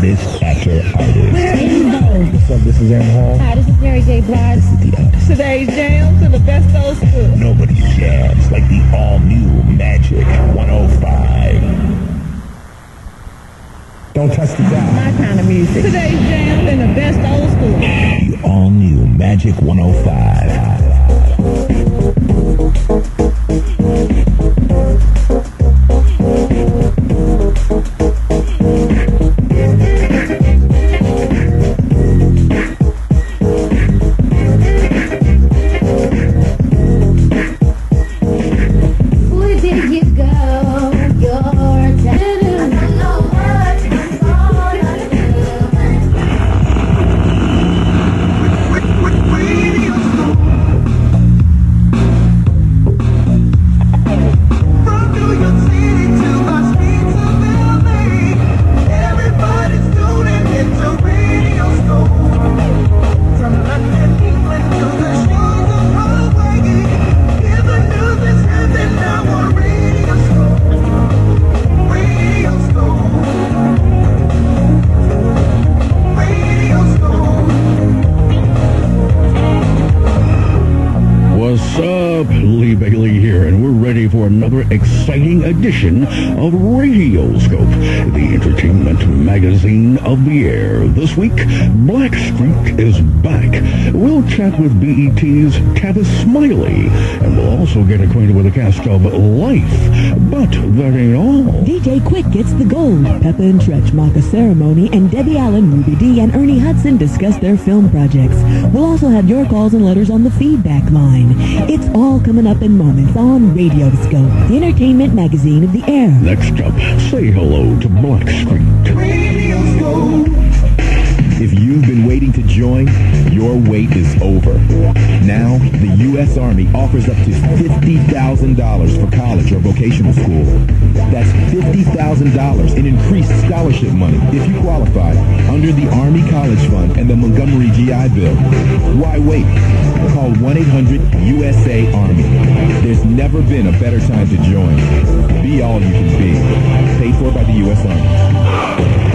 artist after artist. What's up? This is Aaron Hall. Hi, this is Mary J. Blige. This is the artist. Today's jams and the best old school. Nobody jams like the all-new Magic 105. Don't touch the dial. My kind of music. Today's jams and the best old school. The all-new Magic 105. Another exciting edition of Radio Scope, the entertainment magazine of the air. This week, Black Blackstreet is back. We'll chat with BET's Tavis Smiley, and we'll also get acquainted with the cast of Life. But that ain't all. DJ Quik gets the gold. Pepa and Treach mock a ceremony, and Debbie Allen, Ruby Dee, and Ernie Hudson discuss their film projects. We'll also have your calls and letters on the feedback line. It's all coming up in moments on Radio Scope, the entertainment magazine of the air. Next up, say hello to Blackstreet. Radio Scope. If you've been waiting to join, your wait is over. Now, the U.S. Army offers up to $50,000 for college or vocational school. That's $50,000 in increased scholarship money if you qualify under the Army College Fund and the Montgomery GI Bill. Why wait? Call 1-800-USA-ARMY. There's never been a better time to join. Be all you can be. Paid for by the U.S. Army.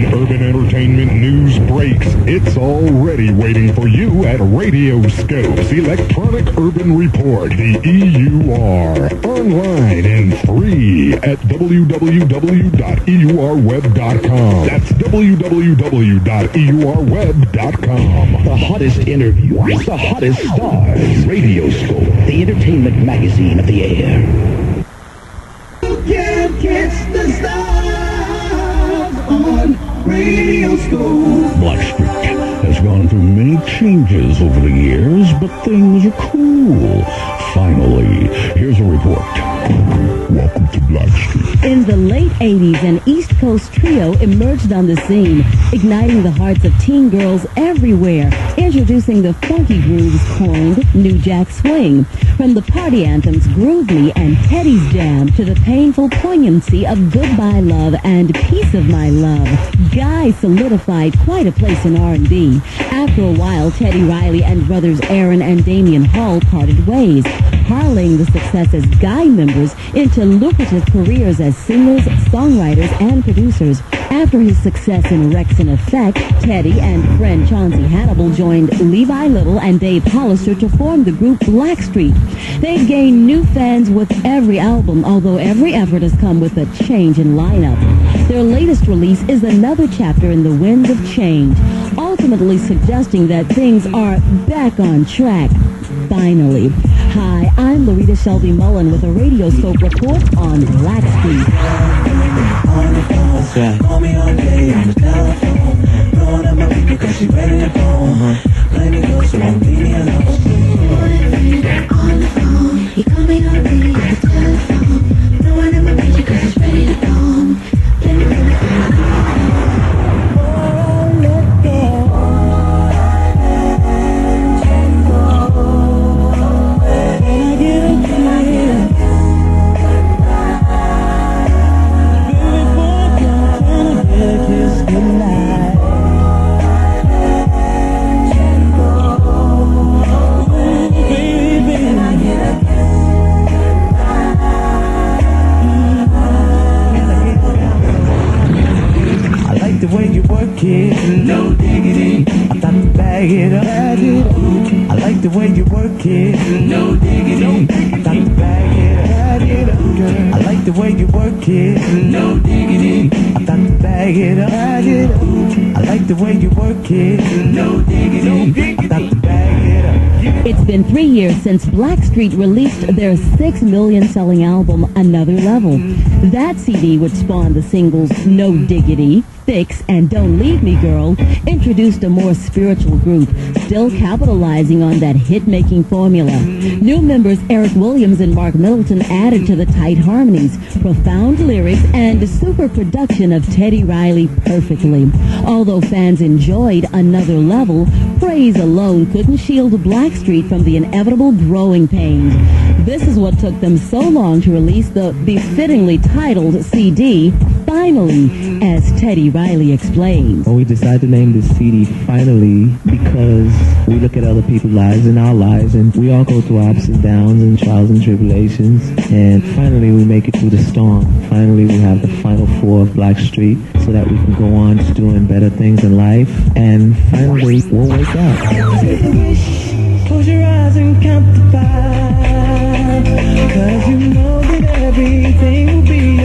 When urban entertainment news breaks, it's already waiting for you at Radio Scope's Electronic Urban Report, the EUR. Online and free at www.eurweb.com. That's www.eurweb.com. The hottest interviews, the hottest stars. Radio Scope, the entertainment magazine of the air. You can't catch the stars on Radio Scope. Blackstreet has gone through many changes over the years, but things are cool. Finally, here's a report. Welcome to Blackstreet. In the late 80s, an East Coast trio emerged on the scene, igniting the hearts of teen girls everywhere, introducing the funky grooves coined New Jack Swing. From the party anthems Groove Me and Teddy's Jam to the painful poignancy of Goodbye Love and Piece of My Love, Guy solidified quite a place in R&B. After a while, Teddy Riley and brothers Aaron and Damion Hall parted ways, parlaying the success as Guy members into lucrative careers as singers, songwriters, and producers. After his success in Wreckx-n-Effect, Teddy and friend Chauncey Hannibal joined Levi Little and Dave Hollister to form the group Blackstreet. They've gained new fans with every album, although every effort has come with a change in lineup. Their latest release is another chapter in the winds of change, ultimately suggesting that things are back on track. Finally. Hi, I'm Loretta Shelby Mullen with a Radioscope report on me all been three years since Blackstreet released their six million selling album, Another Level. That CD, would spawn the singles No Diggity, Fix, and Don't Leave Me Girl, introduced a more spiritual group, still capitalizing on that hit-making formula. New members Eric Williams and Mark Middleton added to the tight harmonies, profound lyrics, and super production of Teddy Riley perfectly. Although fans enjoyed Another Level, praise alone couldn't shield Blackstreet from the inevitable growing pains. This is what took them so long to release the befittingly titled CD, Finally, as Teddy Riley explains. Well, we decided to name this CD Finally because we look at other people's lives and our lives, and we all go through ups and downs and trials and tribulations, and finally we make it through the storm. Finally, we have the final four of Blackstreet so that we can go on to doing better things in life, and finally we'll wake up. Close your eyes and count to five. Cause you know that everything will be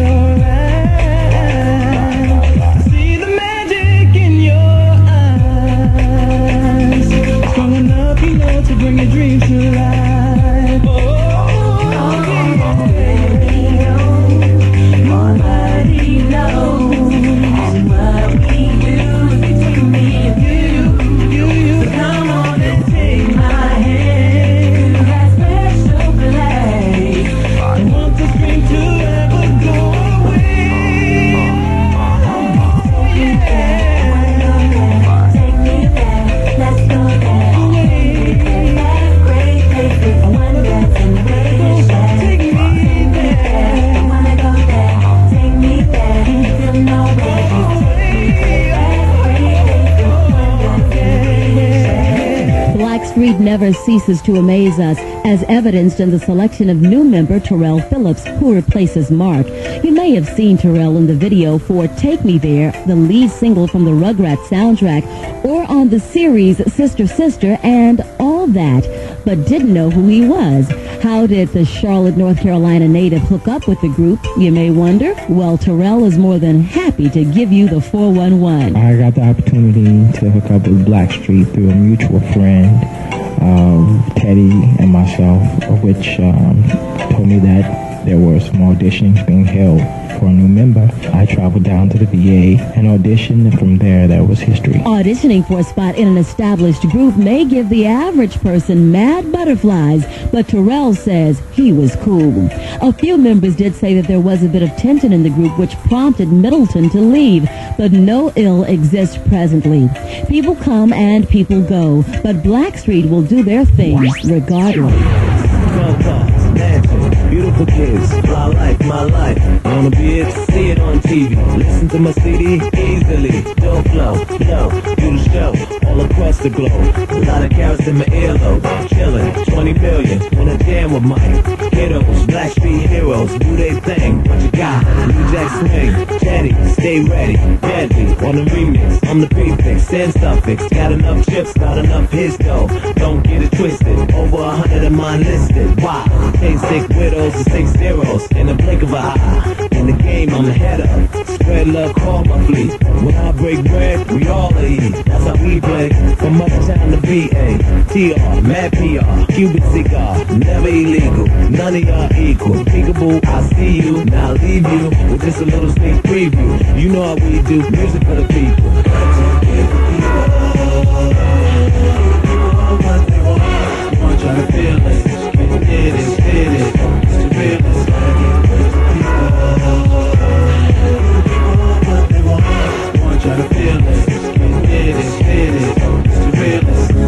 never ceases to amaze us, as evidenced in the selection of new member Terrell Phillips, who replaces Mark. You may have seen Terrell in the video for Take Me There, the lead single from the Rugrats soundtrack, or on the series Sister Sister and All That, but didn't know who he was. How did the Charlotte, North Carolina native hook up with the group, you may wonder? Well, Terrell is more than happy to give you the 411. I got the opportunity to hook up with Blackstreet through a mutual friend, um, Teddy and myself, which um, told me that there were some auditions being held for a new member. I traveled down to the VA and auditioned, and from there, that was history. Auditioning for a spot in an established group may give the average person mad butterflies, but Terrell says he was cool. A few members did say that there was a bit of tension in the group which prompted Middleton to leave, but no ill exists presently. People come and people go, but Blackstreet will do their thing regardless. Beautiful kids, fly life, my life. I wanna be it, see it on TV. Listen to my CD easily. Dope flow, flow, do the show all across the globe. A lot of carats in my earlobe, chillin'. 20 million, wanna jam with Mike. Kiddos, Blackstreet heroes, do they thing. What you got? New Jack Swing, Teddy, stay ready, deadly. On the remix, I'm the prefix, and suffix. Got enough chips, not enough hits though. Don't get it twisted. Over a hundred of mine listed. Why? Take six widows and six zeros in the blink of an eye. In the game, I'm ahead of. Spread love, call my fleet. When I break bread, we all eat. That's how we play. From uptown to VA, TR, Mad PR, Cuban cigar, never illegal. None of y'all equal. Peekaboo, I see you. Now leave you with just a little sneak preview. You know how we do music for the people. Try to feel it, get it, get it,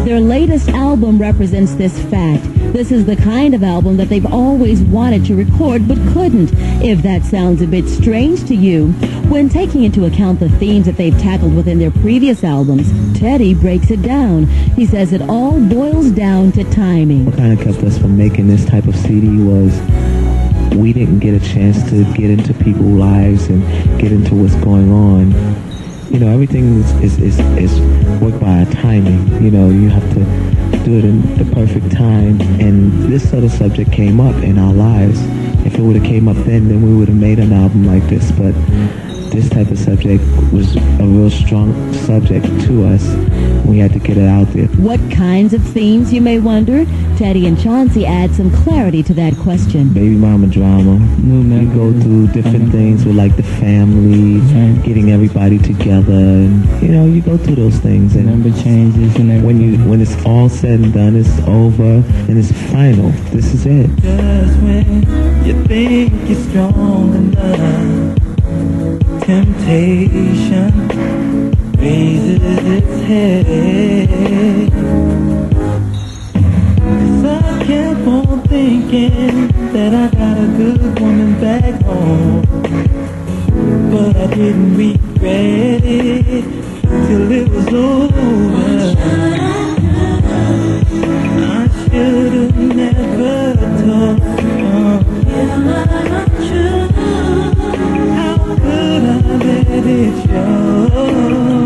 Their latest album represents this fact. This is the kind of album that they've always wanted to record but couldn't. If that sounds a bit strange to you, when taking into account the themes that they've tackled within their previous albums, Teddy breaks it down. He says it all boils down to timing. What kind of kept us from making this type of CD was we didn't get a chance to get into people's lives and get into what's going on you know, everything is, is, is, is worked by timing. You know, you have to do it in the perfect time. And this sort of subject came up in our lives. If it would have came up then, then we would have made an album like this. But this type of subject was a real strong subject to us. We had to get it out there. What kinds of themes, you may wonder? Teddy and Chauncey add some clarity to that question. Baby mama drama. We go through different things with like the family, getting everybody together, and you know, you go through those things. And Number changes and everything. when you when it's all said and done, it's over and it's final. This is it. Just when you think you're strong enough, temptation raises its head. 'Cause I kept on thinking that I got a good woman back home, but I didn't regret it till it was over. Let it?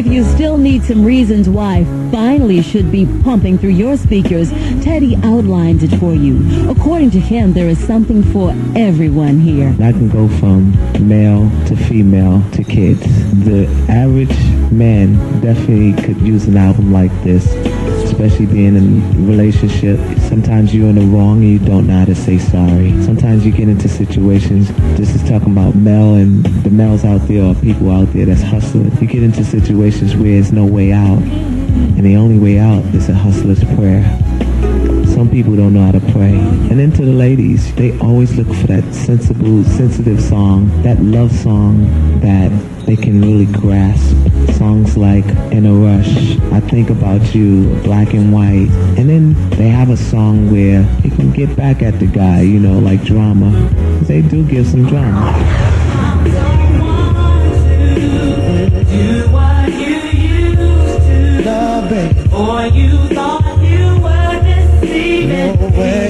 If you still need some reasons why finally should be pumping through your speakers, Teddy outlines it for you. According to him, there is something for everyone here. I can go from male to female to kids. The average man definitely could use an album like this, especially being in a relationship. Sometimes you're in the wrong and you don't know how to say sorry. Sometimes you get into situations, this is talking about male and the males out there or people out there that's hustling. You get into situations where there's no way out. And the only way out is a hustler's prayer. Some people don't know how to pray. And then to the ladies, they always look for that sensible, sensitive song, that love song that they can really grasp. Songs like In a Rush, I Think About You, Black and White. And then they have a song where they can get back at the guy, you know, like drama. They do give some drama. You what you used to love, baby. Or you thought you were deceiving no way.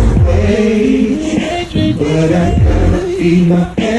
but I gotta feed my family.